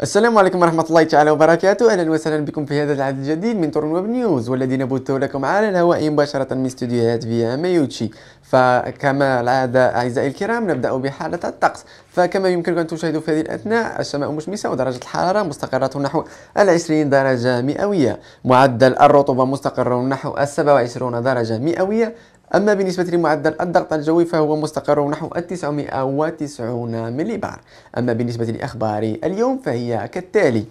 السلام عليكم ورحمة الله تعالى وبركاته. أهلا وسهلا بكم في هذا العدد الجديد من تورينو Web News والذي نبث لكم على الهواء مباشرة من استديوهات Via Meucci. فكما العادة أعزائي الكرام نبدأ بحالة الطقس. فكما يمكنكم أن تشاهدوا في هذه الأثناء السماء مشمسة ودرجة الحرارة مستقرة نحو العشرين درجة مئوية. معدل الرطوبة مستقر نحو السبعة وعشرون درجة مئوية. أما بالنسبة لمعدل الضغط الجوي فهو مستقر نحو 990 ملي بار أما بالنسبة لأخبار اليوم فهي كالتالي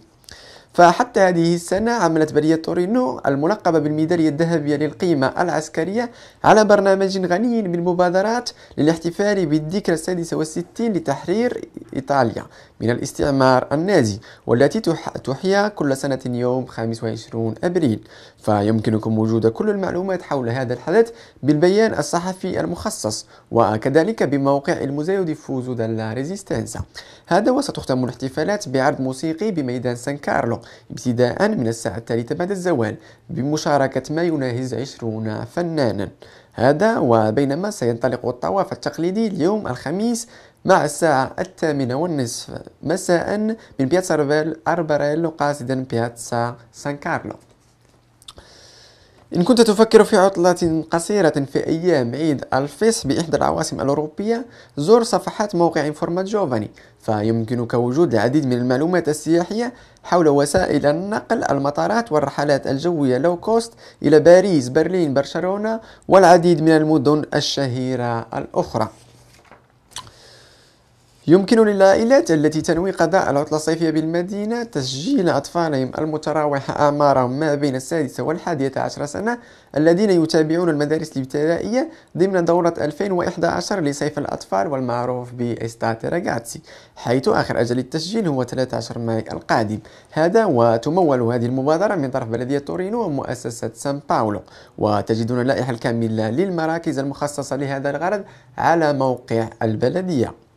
فحتى هذه السنة عملت بلدية تورينو الملقبة بالميدالية الذهبية للقيمة العسكرية على برنامج غني بالمبادرات للاحتفال بالذكرى السادسة والستين لتحرير إيطاليا. من الاستعمار النازي والتي تحيا كل سنة يوم 25 أبريل. فيمكنكم وجود كل المعلومات حول هذا الحدث بالبيان الصحفي المخصص وكذلك بموقع ال Museo Diffuso della Resistenza هذا وستختم الاحتفالات بعرض موسيقي بميدان سان كارلو ابتداء من الساعة الثالثة بعد الزوال بمشاركة ما يناهز عشرون فنانا. هذا وبينما سينطلق الطواف التقليدي اليوم الخميس مع الساعة الثامنة والنصف. مساء من piazza Arbarello قاصدا piazza سان كارلو. إن كنت تفكر في عطلة قصيرة في أيام عيد الفصح بإحدى العواصم الأوروبية زور صفحات موقع Informagiovani. فيمكنك وجود العديد من المعلومات السياحية حول وسائل النقل المطارات والرحلات الجوية low cost إلى باريس برلين برشلونة والعديد من المدن الشهيرة الأخرى. يمكن للعائلات التي تنوي قضاء العطلة الصيفية بالمدينة تسجيل أطفالهم المتراوحة أعمارهم ما بين السادسة والحادية عشر سنة الذين يتابعون المدارس الابتدائية ضمن دورة 2011 لصيف الأطفال والمعروف ب Estate Ragazzi حيث آخر أجل التسجيل هو 13 ماي القادم. هذا وتمول هذه المبادرة من طرف بلدية تورينو ومؤسسة سان باولو. وتجدون اللائحة الكاملة للمراكز المخصصة لهذا الغرض على موقع البلدية.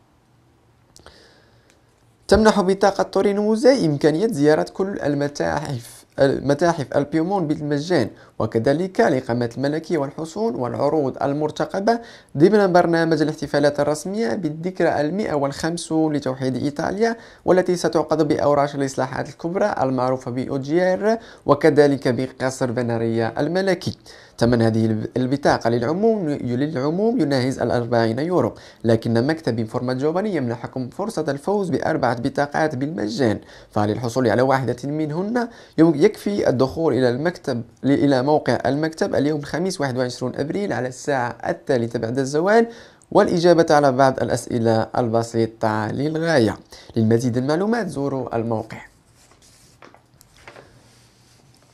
تمنح بطاقة تورينو Musei إمكانية زيارة كل المتاحف متاحف البيمون بالمجان وكذلك الإقامات الملكية والحصون والعروض المرتقبة ضمن برنامج الاحتفالات الرسمية بالذكرى المئة والخمسون لتوحيد إيطاليا والتي ستعقد بأوراش الإصلاحات الكبرى المعروفة بأوجير وكذلك بقصر بناريا الملكي. ثمن هذه البطاقة للعموم للعموم يناهز الأربعين يورو. لكن مكتب انفورما جوباني يمنحكم فرصة الفوز بأربعة بطاقات بالمجان. فللحصول على واحدة منهن يكفي الدخول إلى المكتب إلى موقع المكتب اليوم الخميس 21 أبريل على الساعة الثالثة بعد الزوال. والإجابة على بعض الأسئلة البسيطة للغاية. للمزيد من المعلومات زوروا الموقع.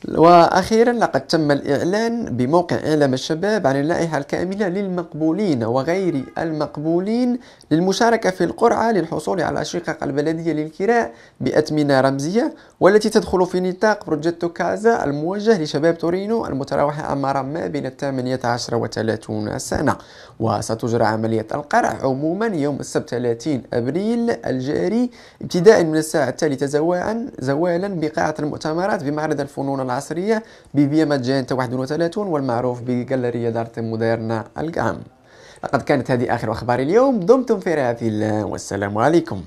وأخيرا لقد تم الإعلان بموقع إعلام الشباب عن اللائحة الكاملة للمقبولين وغير المقبولين للمشاركة في القرعة للحصول على شقق البلدية للكراء بأثمنة رمزية والتي تدخل في نطاق بروجيتو كازا الموجه لشباب تورينو المتراوحة أعمارا ما بين الثامنة عشر وثلاثون سنة. وستجرى عملية القرع عموما يوم السبت 30 أبريل الجاري ابتداء من الساعة الثالثة زوالا بقاعة المؤتمرات بمعرض الفنون العصرية ببيا مجانتا 31 والمعروف بجاليريا دارت موديرنا القام. لقد كانت هذه آخر أخبار اليوم دمتم في رعاية الله والسلام عليكم.